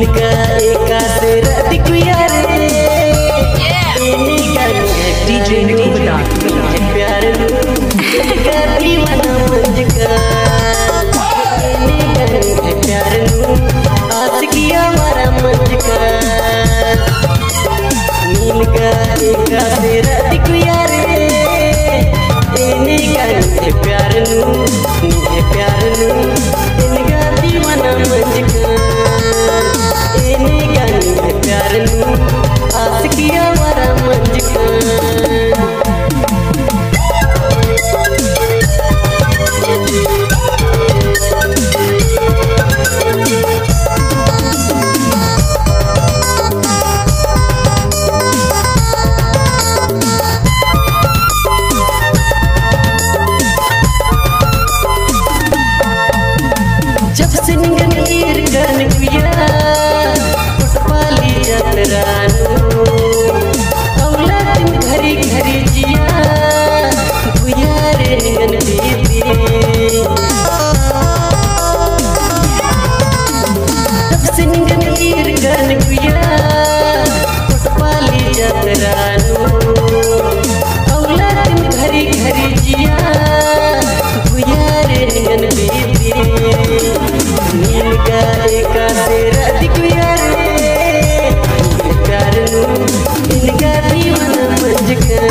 इनका एका तेरा दिखुया रे। इनका डीजे प्यारे का तेरा दिखया रे प्यार। इनका भी मन बज गया